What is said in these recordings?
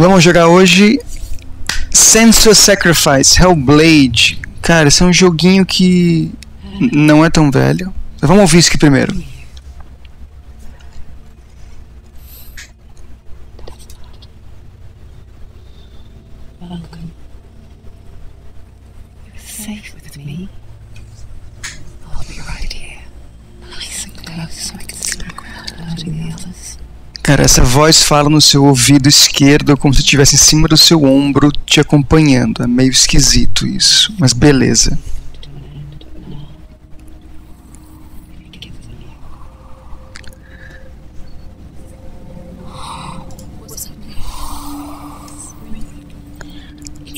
Vamos jogar hoje Sensuous Sacrifice, Hellblade. Cara, esse é um joguinho que não é tão velho. Vamos ouvir isso aqui primeiro. Welcome. You're safe with me. I'll be right here. Nice and close so I can sneak around alerting the others. Cara, essa voz fala no seu ouvido esquerdo como se estivesse em cima do seu ombro te acompanhando. É meio esquisito isso, mas beleza.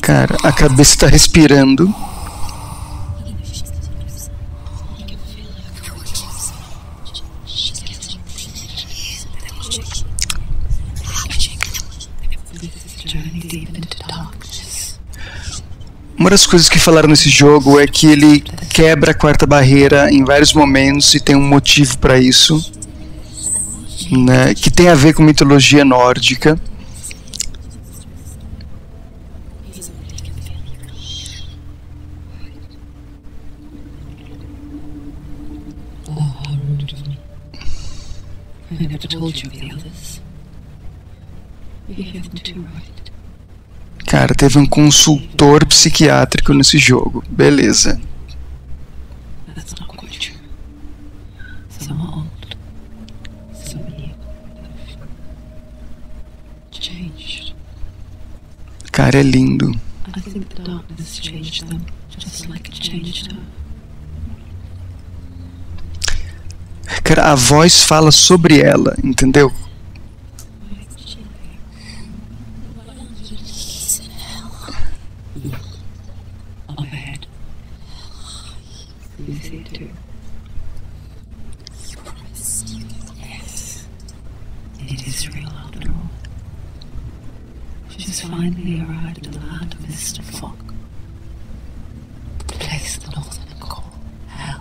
Cara, a cabeça tá respirando. Journey deep into darkness. Uma das coisas que falaram nesse jogo é que ele quebra a quarta barreira em vários momentos e tem um motivo para isso, né, que tem a ver com mitologia nórdica. I never told you the others. You have them too right. Cara, teve um consultor psiquiátrico nesse jogo. Beleza. Cara, é lindo. Cara, a voz fala sobre ela, entendeu? Up ahead. You see it too. Yes. It is real after all. She's finally arrived at the land of mist and fog. The place the Northmen call Hell.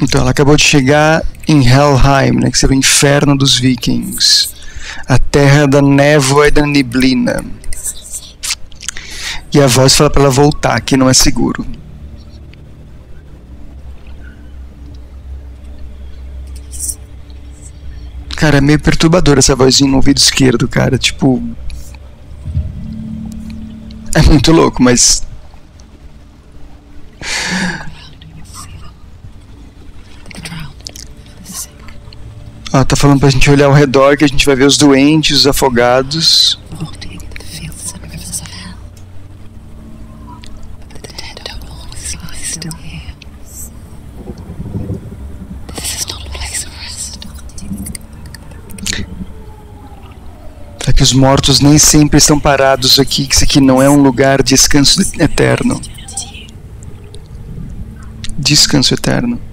Então, ela acabou de chegar em Helheim, né, que seria o inferno dos vikings. A terra da névoa e da neblina. E a voz fala pra ela voltar, que não é seguro. Cara, é meio perturbadora essa vozinha no ouvido esquerdo, cara. Tipo. É muito louco, mas. The drowned, the sick, Ó, tá falando pra gente olhar ao redor que a gente vai ver os doentes, os afogados. Tá que os mortos nem sempre estão parados aqui, que isso aqui não é um lugar de descanso eterno. Descanso eterno.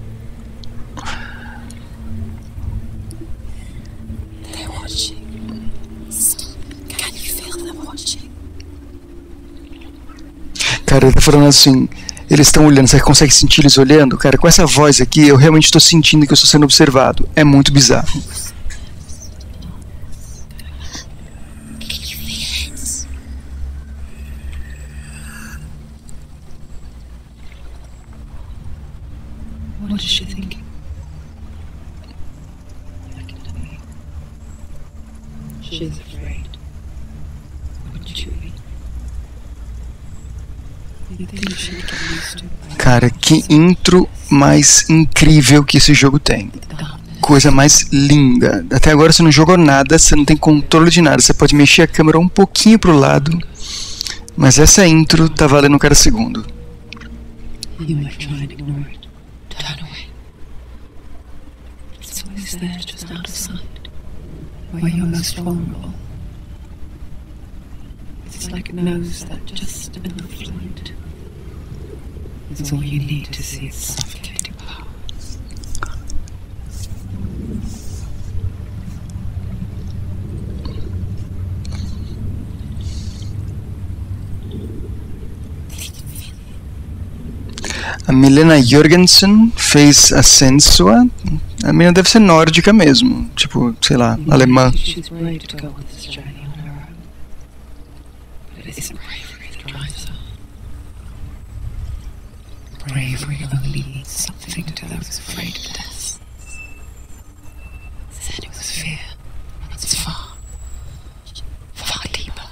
Cara, ele tá falando assim. Eles estão olhando, você consegue sentir eles olhando? Cara, com essa voz aqui, eu realmente estou sentindo que eu estou sendo observado. É muito bizarro. What is she thinking? I can tell you. She's afraid. Wouldn't you be? You think she'd get used to it Cara, que intro mais incrível que esse jogo tem. Coisa mais linda. Até agora você não jogou nada, você não tem controle de nada. Você pode mexer a câmera um pouquinho pro lado. Mas essa intro tá valendo cada segundo. It's. Where you're most vulnerable. Like it knows that just enough light is all you need to see its suffocating power. A Milena Jorgensen fez a Sensua, A menina deve ser nórdica mesmo. Tipo, sei lá, alemã. She's brave to go on this journey on her own. But it isn't bravery that drives her. Bravery only means something to those afraid of death. It was fear. It's far, far deeper.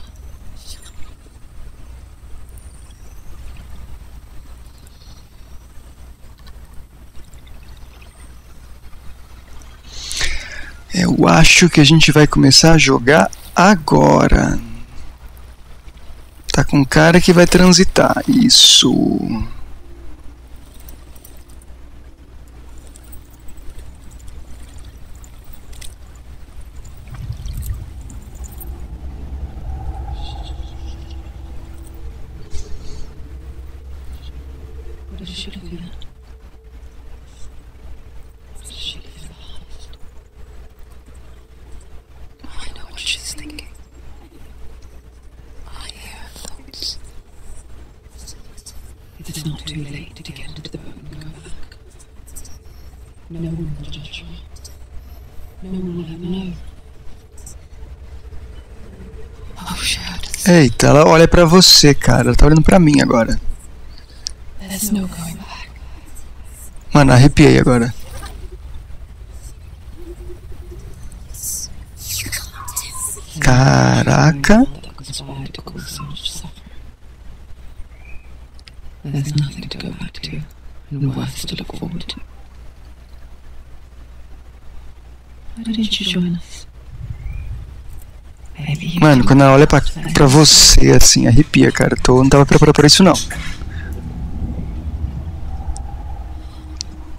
Eu acho que a gente vai começar a jogar agora. Tá com cara que vai transitar. Isso. What is she looking at? What does she leave behind? I know what she's thinking. I hear her thoughts. It's not too late to get into the boat and go back. No one will judge me. No one will ever know. Oh, shit. Eita, ela olha pra você, cara. Ela tá olhando pra mim agora. There's no going back. Mano, arrepiei agora. Caraca. There's nothing to go back to, and worse to look forward to. Why didn't you join us? Mano, quando ela olha pra, pra você, assim, arrepia, cara. Tô, não tava preparado pra isso, não.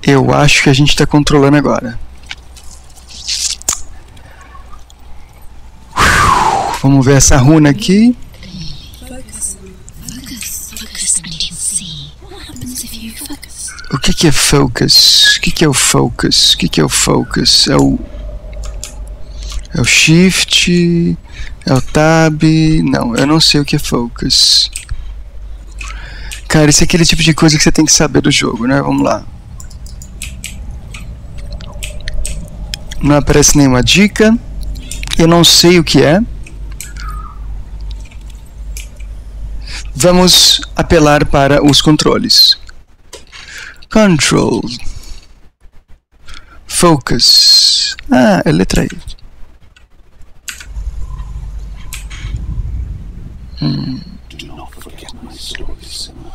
Eu acho que a gente tá controlando agora. Vamos ver essa runa aqui. O que que é focus? O que que é o focus? O que que é o focus? É o é o shift, é o tab. Não, eu não sei o que é focus. Cara, esse é aquele tipo de coisa que você tem que saber do jogo, né? Vamos lá. Não aparece nenhuma dica. Eu não sei o que é. Vamos apelar para os controles. Control. Focus. Ah, letra I. Do not forget my story, sinner.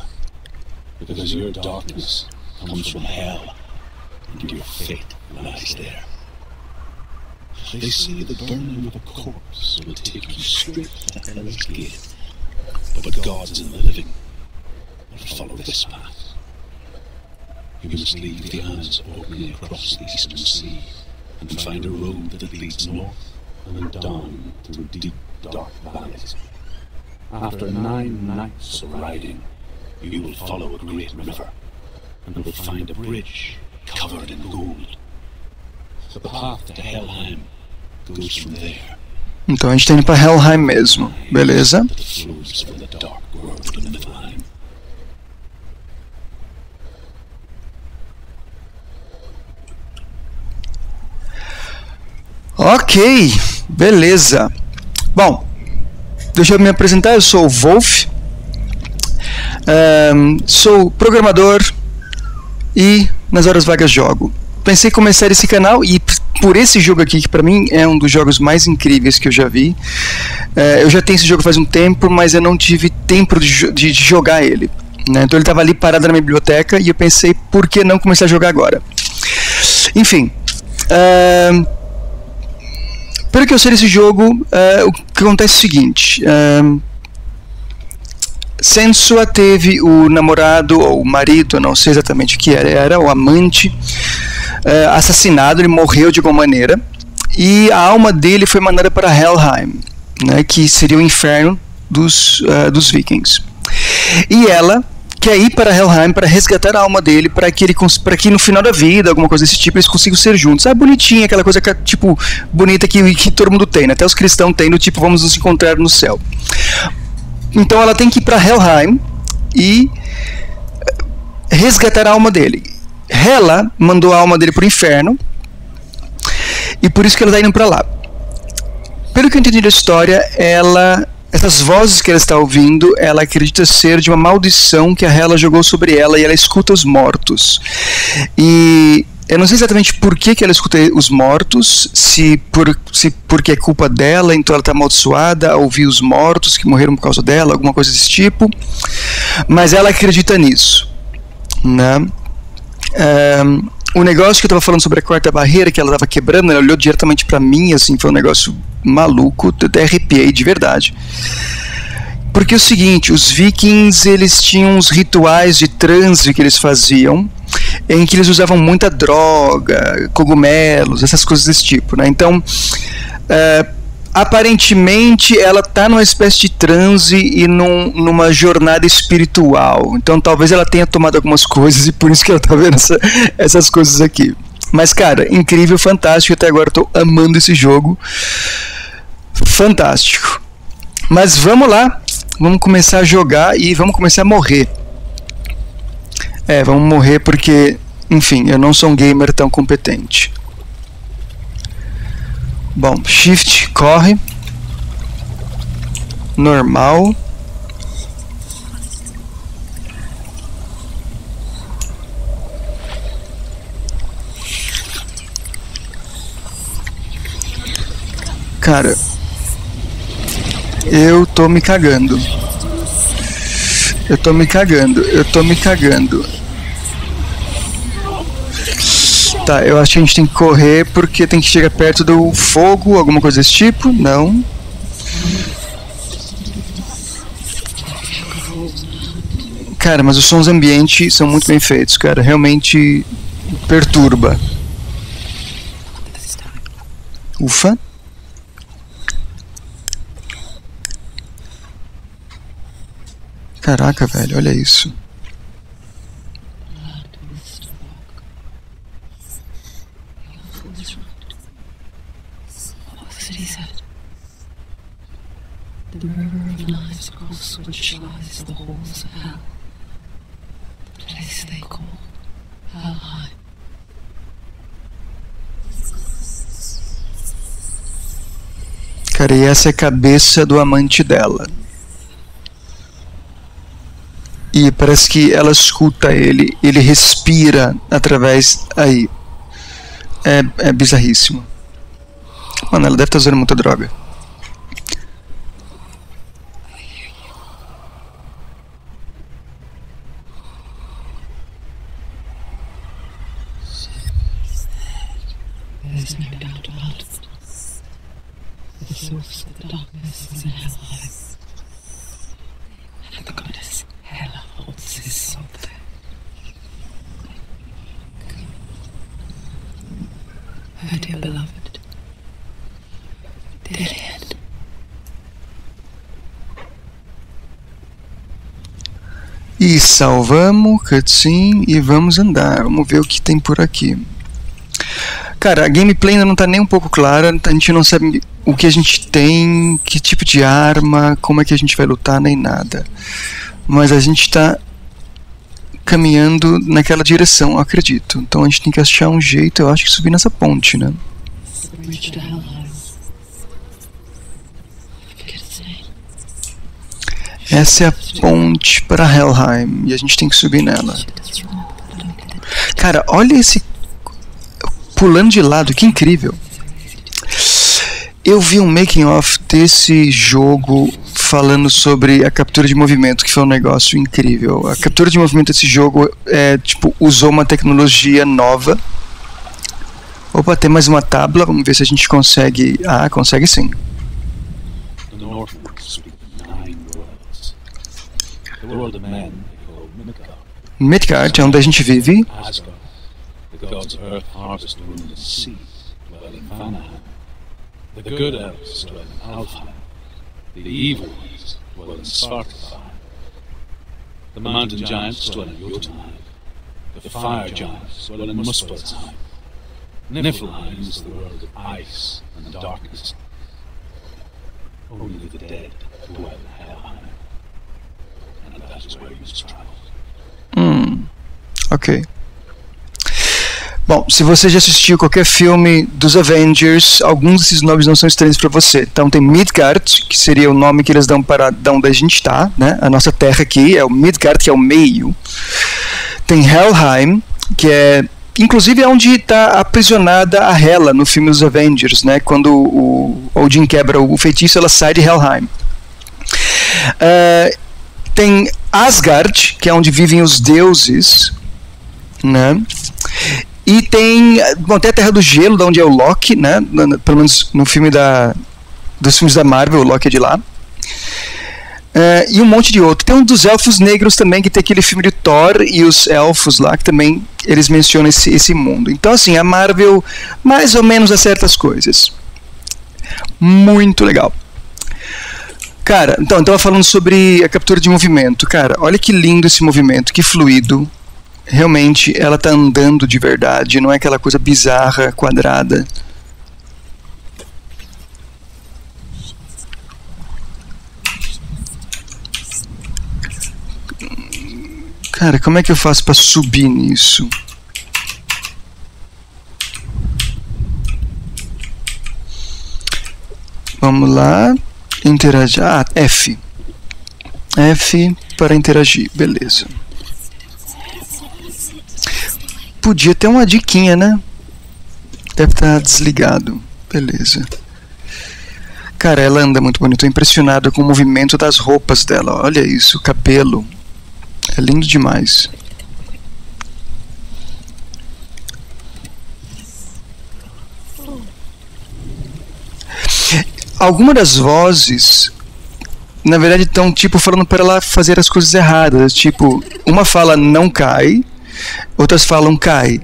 Because your darkness comes from hell, and your fate lies there. They say the burning of a corpse will take you straight to hell's gate. But gods in the living follow this path. You must leave the isles opening across the eastern sea and find a road that leads north and down through deep, dark valleys. After nine nights of riding, you will follow a great river and will find a bridge covered in gold. The path to Helheim goes from there Então a gente tá indo pra Helheim mesmo. Beleza. Ok, beleza. Bom, deixa eu me apresentar. Eu sou o Wolf, Ahn, sou programador e nas horas vagas jogo. Pensei em começar esse canal e por esse jogo aqui, que pra mim é um dos jogos mais incríveis que eu já vi. Eh, eu já tenho esse jogo faz um tempo, mas eu não tive tempo de, de- de jogar ele. né? Então ele estava ali parado na minha biblioteca e eu pensei, por que não começar a jogar agora? Enfim. ahn, pelo que eu sei desse jogo, eh, o que acontece é o seguinte: eh, Sensua teve o namorado ou o marido, não sei exatamente o que era, era o amante, eh, assassinado, ele morreu de alguma maneira, e a alma dele foi mandada para Helheim, né, que seria o inferno dos, eh, dos vikings. E ela quer ir para Helheim para resgatar a alma dele, para que ele para que no final da vida, alguma coisa desse tipo, eles consigam ser juntos. Ah, bonitinha, aquela coisa que, tipo bonita que, que todo mundo tem, né? até os cristãos têm, tipo vamos nos encontrar no céu. Então ela tem que ir para Helheim e resgatar a alma dele. Hela mandou a alma dele para o inferno E por isso que ela tá indo pra lá. Pelo que eu entendi da história, ela. Essas vozes que ela está ouvindo, ela acredita ser de uma maldição que a Hela jogou sobre ela e ela escuta os mortos. E eu não sei exatamente por que, que ela escuta os mortos, se, por, se porque é culpa dela, então ela está amaldiçoada a ouvir os mortos que morreram por causa dela, alguma coisa desse tipo. Mas ela acredita nisso. Né? Um, o negócio que eu estava falando sobre a quarta barreira que ela estava quebrando, ela olhou diretamente para mim, assim, foi um negócio maluco, eu até arrepiei de verdade. Porque é o seguinte, os vikings eles tinham uns rituais de transe que eles faziam, em que eles usavam muita droga, cogumelos, essas coisas desse tipo, né? Então, é, aparentemente ela está numa espécie de transe e num, numa jornada espiritual. Então talvez ela tenha tomado algumas coisas e por isso que ela está vendo essa, essas coisas aqui. Mas cara, incrível, fantástico. Até agora estou amando esse jogo. Fantástico. Mas vamos lá, vamos começar a jogar e vamos começar a morrer. É, vamos morrer porque, enfim, eu não sou um gamer tão competente. Bom, shift corre. Normal. Cara, eu tô me cagando. Eu tô me cagando, eu tô me cagando. Tá, eu acho que a gente tem que correr porque tem que chegar perto do fogo, alguma coisa desse tipo. Não. Cara, mas os sons ambientes são muito bem feitos, cara. Realmente perturba. Ufa. Caraca, velho, olha isso. What was it he said? The river of across which lies the halls of hell. The place they call Helheim. Cara, e essa é a cabeça do amante dela. E parece que ela escuta ele, ele respira através aí. É, é bizarríssimo. Mano, ela deve estar usando muita droga. There's no doubt about it. The source of the darkness is in Helheim. And the goddess Hela holds his soul there. Her dear beloved. Dear Ed. E salvamos, cutscene, e vamos andar. Vamos ver o que tem por aqui. Cara, a gameplay ainda não tá nem um pouco clara, a gente não sabe o que a gente tem, que tipo de arma, como é que a gente vai lutar, nem nada. Mas a gente tá caminhando naquela direção, acredito. Então a gente tem que achar um jeito, eu acho que subir nessa ponte, né? The bridge to Helheim. I forget its name. Essa é a ponte para Helheim e a gente tem que subir nela. Cara, olha esse pulando de lado, que incrível. Eu vi um making of desse jogo falando sobre a captura de movimento, que foi um negócio incrível. A captura de movimento desse jogo é tipo usou uma tecnologia nova. Opa, tem mais uma tábua, vamos ver se a gente consegue. Ah, consegue sim. The world of men they call Midgard. Midgard onde a gente vive. Asgard. The gods of earth harvest the wind and sea, dwell in Vanaheim. The good elves dwell in Alfheim. The evil ones dwell in Svartalfheim. The mountain giants dwell in Jotunheim. The fire giants dwell in Muspelheim. Niflheim is the world of ice and darkness. Only the dead dwell in Helheim. Hum, ok. Bom, se você já assistiu qualquer filme dos Avengers, alguns desses nomes não são estranhos para você. Então tem Midgard, que seria o nome que eles dão para de onde a gente está, né? A nossa terra aqui é o Midgard, que é o meio. Tem Helheim, que é inclusive é onde está aprisionada a Hela no filme dos Avengers, né? Quando o Odin quebra o feitiço, ela sai de Helheim. Uh, tem Asgard, que é onde vivem os deuses, né? E tem, bom, tem a Terra do Gelo, da onde é o Loki, né? Pelo menos no filme da dos filmes da Marvel, o Loki é de lá. Uh, e um monte de outro. Tem um dos elfos negros também, que tem aquele filme de Thor e os elfos lá, que também eles mencionam esse, esse mundo. Então, assim, a Marvel mais ou menos acerta as coisas. Muito legal. Cara, então, estava falando sobre a captura de movimento. Cara, olha que lindo esse movimento, que fluido realmente ela tá andando de verdade, não é aquela coisa bizarra, quadrada. Cara, como é que eu faço para subir nisso? Vamos lá, interagir. Ah, F. F para interagir, beleza. Podia ter uma diquinha, né? Deve estar tá desligado. Beleza. Cara, ela anda muito bonito. Tô impressionado com o movimento das roupas dela. Olha isso, o cabelo. É lindo demais. Algumas das vozes, na verdade, estão tipo falando para ela fazer as coisas erradas. Tipo, uma fala não cai, outras falam cai.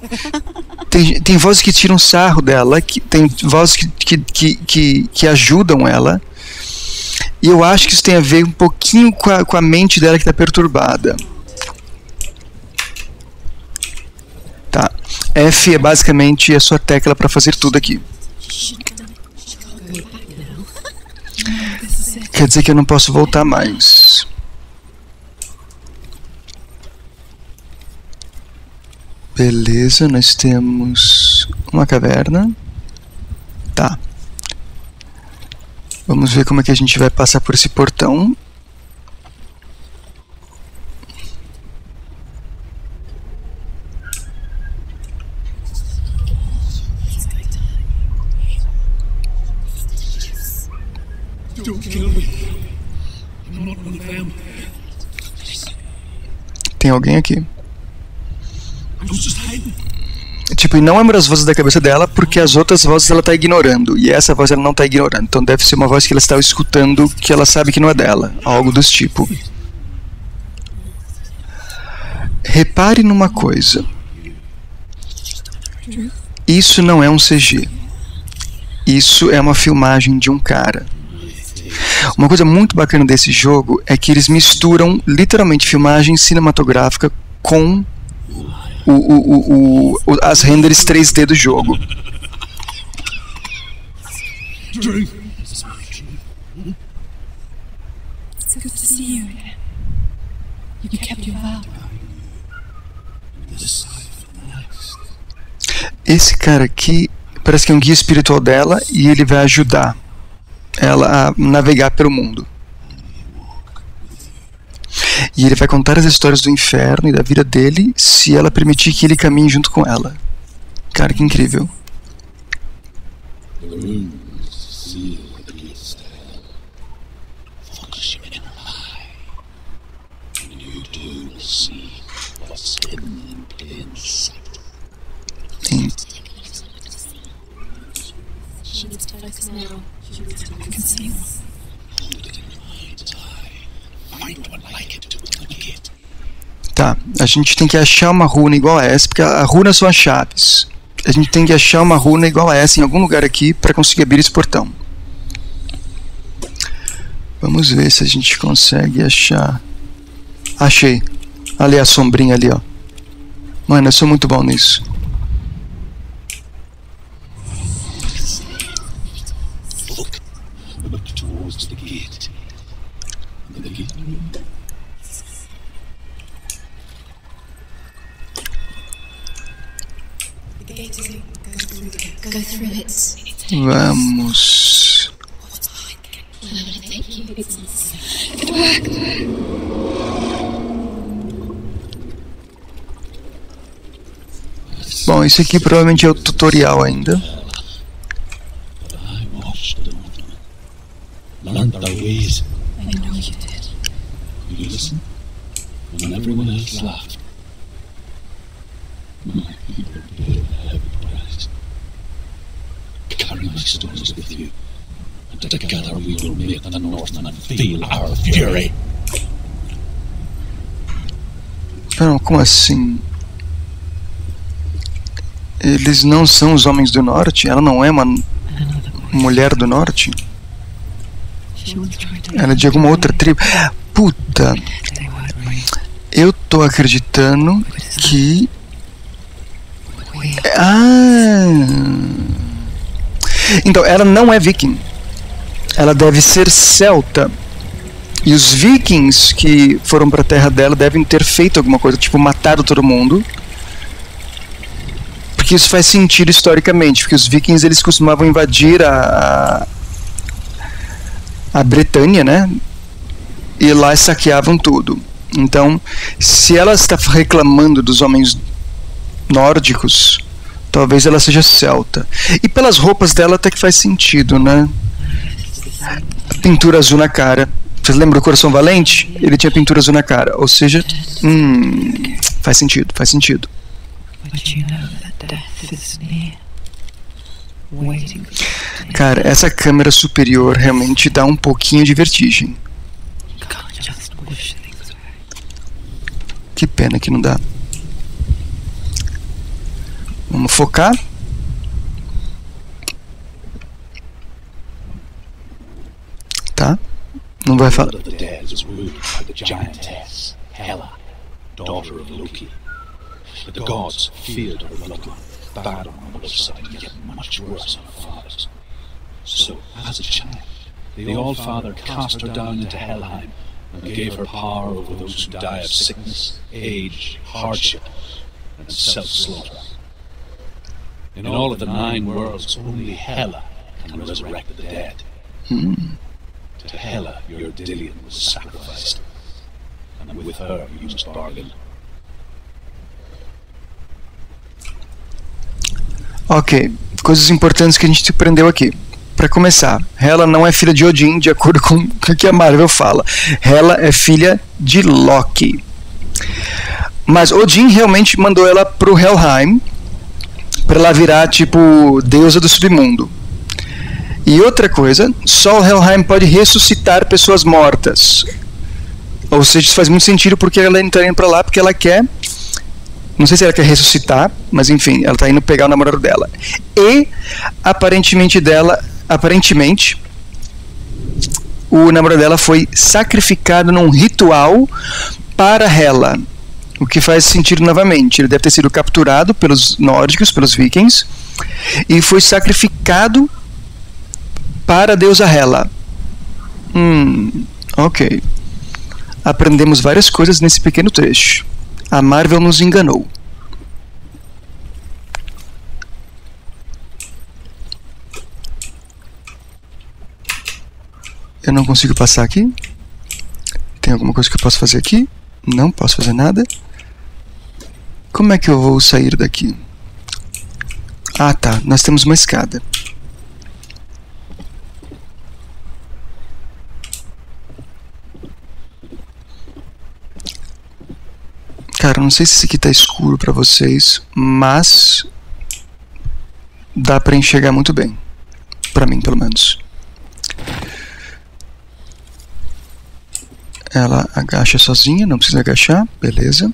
Tem, tem vozes que tiram sarro dela, que, tem vozes que, que, que, que, que ajudam ela. E eu acho que isso tem a ver um pouquinho com a, com a mente dela que está perturbada. Tá. F é basicamente a sua tecla para fazer tudo aqui. Quer dizer que eu não posso voltar mais. Beleza, nós temos uma caverna. Tá. Vamos ver como é que a gente vai passar por esse portão. Tem alguém aqui. Tipo, e não é uma das vozes da cabeça dela porque as outras vozes ela tá ignorando. E essa voz ela não tá ignorando. Então deve ser uma voz que ela está escutando que ela sabe que não é dela. Algo desse tipo. Repare numa coisa. Isso não é um CG. Isso é uma filmagem de um cara. Uma coisa muito bacana desse jogo é que eles misturam literalmente filmagem cinematográfica com o, o, o, as renders 3D do jogo. Esse cara aqui parece que é um guia espiritual dela e ele vai ajudar ela a navegar pelo mundo. E ele vai contar as histórias do inferno e da vida dele se ela permitir que ele caminhe junto com ela. Cara, que incrível. Sim. Tá, a gente tem que achar uma runa igual a essa, porque a runa são as chaves. A gente tem que achar uma runa igual a essa em algum lugar aqui para conseguir abrir esse portão. Vamos ver se a gente consegue achar. Achei. Ali a sombrinha ali, ó. Mano, eu sou muito bom nisso. Go through its. Vamos. Bom, isso aqui provavelmente é o tutorial ainda. Não, como assim? Eles não são os homens do norte? Ela não é uma question. mulher do norte? Ela é de alguma outra tribo. Puta, eu tô acreditando que. Ah! Então, ela não é viking. Ela deve ser celta. E os vikings que foram pra terra dela devem ter feito alguma coisa, tipo, matado todo mundo. Porque isso faz sentido historicamente, porque os vikings eles costumavam invadir a a Bretanha, né? E lá saqueavam tudo. Então, se ela está reclamando dos homens nórdicos, talvez ela seja celta. E pelas roupas dela até que faz sentido, né? Pintura azul na cara. Vocês lembram do Coração Valente? Ele tinha pintura azul na cara. Ou seja, hum, faz sentido, faz sentido. Cara, essa câmera superior realmente dá um pouquinho de vertigem. Que pena que não dá. Vamos focar. Tá? Of the dead was ruled by the giantess, Hela, daughter of Loki. But the gods feared her bloodline, bad on her mother's side, yet much worse on her father's. So, as a child, the All-Father cast her down into Helheim and gave her power over those who die of sickness, age, hardship, and self-slaughter. In all of the nine worlds, only Hela can resurrect the dead. Hmm. To Hela, your Dillion was sacrificed, and with her you must bargain. Ok, coisas importantes que a gente aprendeu aqui. Para começar, Hela não é filha de Odin, de acordo com o que a Marvel fala. Hela é filha de Loki. Mas Odin realmente mandou ela pro Helheim para ela virar tipo deusa do submundo. E outra coisa, só o Helheim pode ressuscitar pessoas mortas. Ou seja, isso faz muito sentido porque ela está indo para lá porque ela quer não sei se ela quer ressuscitar, mas enfim, ela tá indo pegar o namorado dela. E aparentemente dela, aparentemente o namorado dela foi sacrificado num ritual para Hela. O que faz sentido novamente. Ele deve ter sido capturado pelos nórdicos, pelos vikings, e foi sacrificado para a deusa Hela. Hum, ok. Aprendemos várias coisas nesse pequeno trecho. A Marvel nos enganou. Eu não consigo passar aqui. Tem alguma coisa que eu posso fazer aqui? Não posso fazer nada. Como é que eu vou sair daqui? Ah, tá. Nós temos uma escada. Não sei se isso aqui tá escuro pra vocês, mas dá pra enxergar muito bem. Pra mim, pelo menos. Ela agacha sozinha, não precisa agachar, beleza.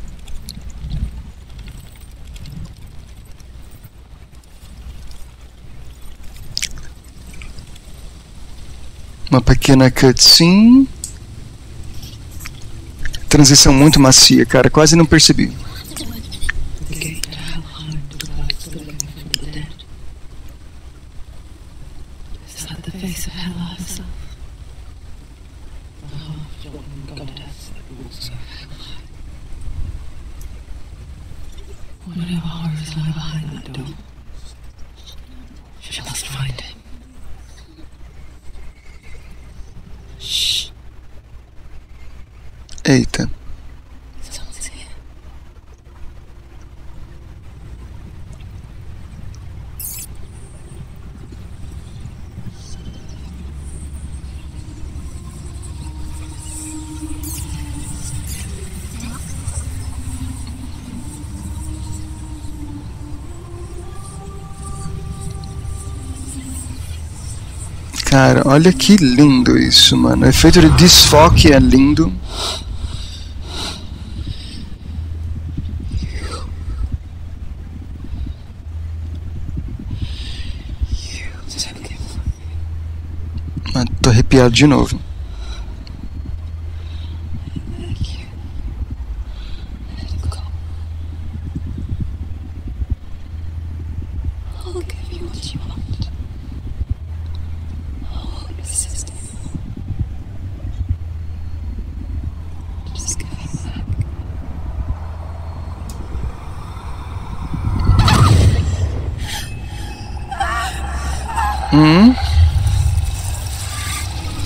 Uma pequena cutscene. Transição muito macia, cara, quase não percebi. From the dead. Is that of Cara, olha que lindo isso, mano. O efeito de desfoque é lindo. Ah, tô arrepiado de novo. Thank you. Let him go. I'll give you what you want. I won't resist anymore. Just give him back. Hum?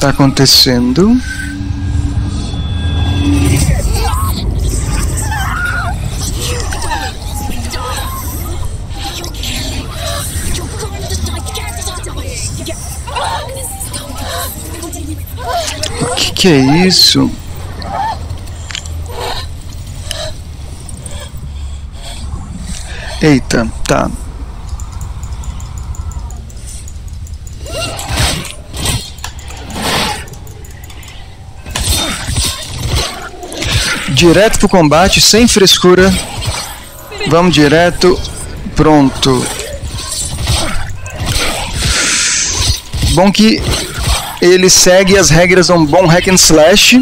Tá acontecendo? O que, que é isso? Eita, tá. Direto pro combate, sem frescura. Vamos direto. Pronto. Bom que ele segue as regras de um bom hack and slash.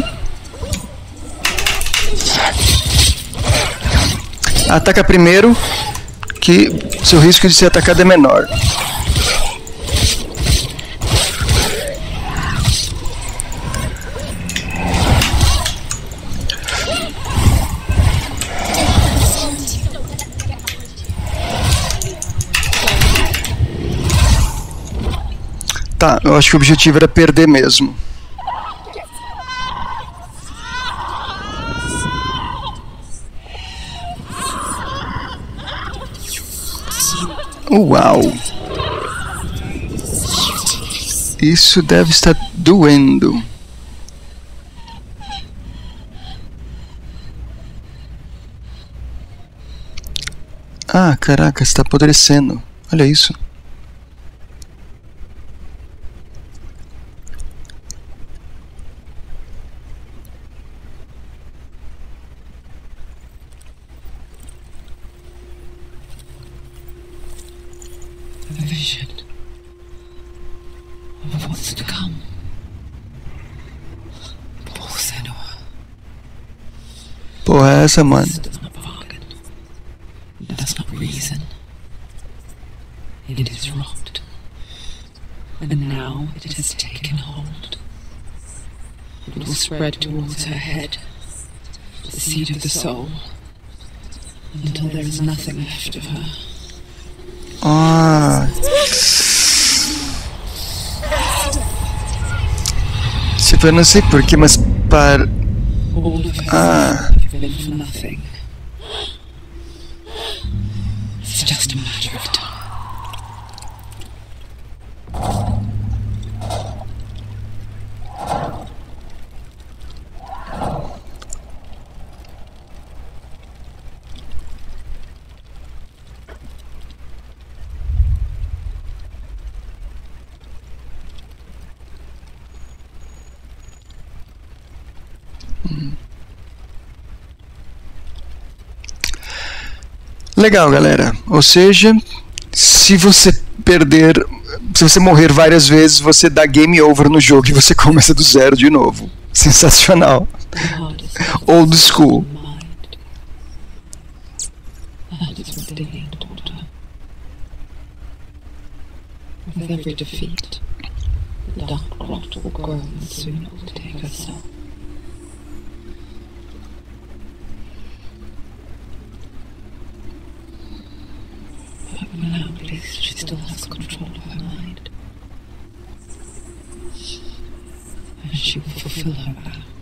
Ataca primeiro, que seu risco de ser atacado é menor. Tá, eu acho que o objetivo era perder mesmo. Uau! Isso deve estar doendo. Ah, caraca, está apodrecendo. Olha isso. É essa, mano? not bargain, does not reason. It is rot. And now it has taken hold. It will spread towards her head, the seed of the soul, until there is nothing left of her. Ah. Tipo, eu não sei porquê, mas para. All of her Ah. Have for nothing. It's just a matter of time. Legal, galera. Ou seja, se você perder. Se você morrer várias vezes, você dá game over no jogo e você começa do zero de novo. Sensacional. Old school. With every defeat, the dark rot will grow and soon it will take her soul. Now, at she still has control of her mind. And she will fulfill her vow.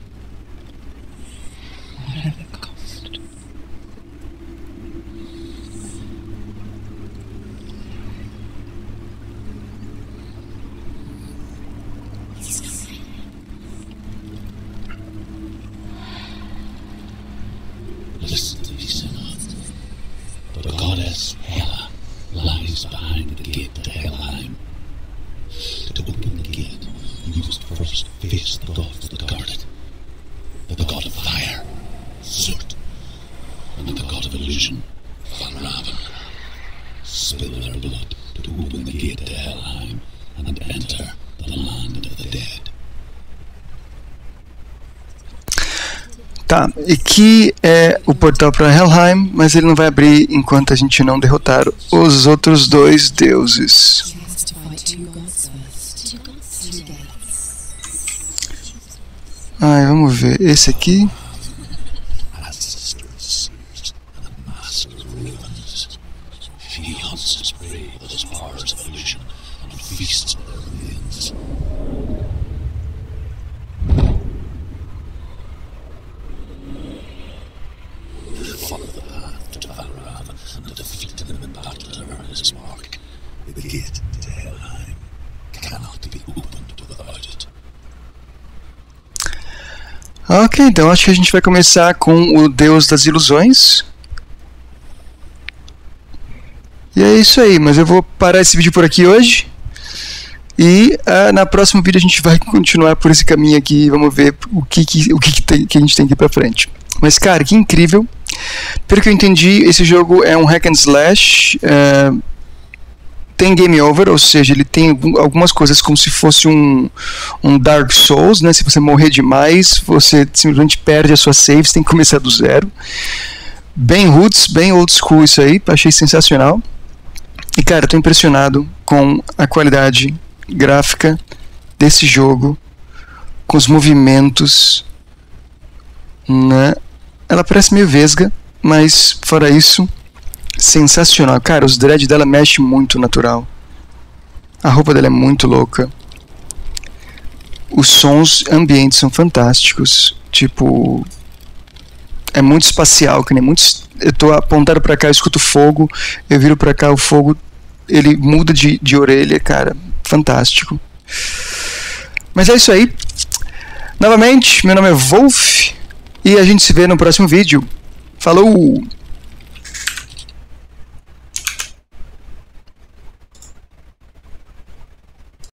Aqui é o portal para Helheim, mas ele não vai abrir enquanto a gente não derrotar os outros dois deuses. Ai, vamos ver. Esse aqui. Ancestors and the mask of ravens. She hunts its prey with its powers of illusion and feasts on their remains. Follow the path to Valravan and defeat him in battle to earn his mark. The gate to Helheim cannot be opened without it. Ok, então acho que a gente vai começar com o Deus das Ilusões. E é isso aí, mas eu vou parar esse vídeo por aqui hoje. E ah, na próximo vídeo a gente vai continuar por esse caminho aqui. Vamos ver o que, que, o que, que, tem, que a gente tem aqui pra frente. Mas cara, que incrível. Pelo que eu entendi, esse jogo é um hack and slash. eh, tem game over, ou seja, ele tem algum- algumas coisas como se fosse um, um Dark Souls, né? Se você morrer demais, você simplesmente perde a sua save, você tem que começar do zero. Bem roots, bem old school isso aí, achei sensacional. E cara, eu tô impressionado com a qualidade gráfica desse jogo, com os movimentos, né? Ela parece meio vesga, mas fora isso, sensacional. Cara, os dread dela mexe muito natural. A roupa dela é muito louca. Os sons ambientes são fantásticos. Tipo, é muito espacial, que nem muitos. Eu tô apontado pra cá, eu escuto fogo, eu viro pra cá, o fogo ele muda de, de orelha, cara. Fantástico. Mas é isso aí. Novamente, meu nome é Wolf e a gente se vê no próximo vídeo. Falou!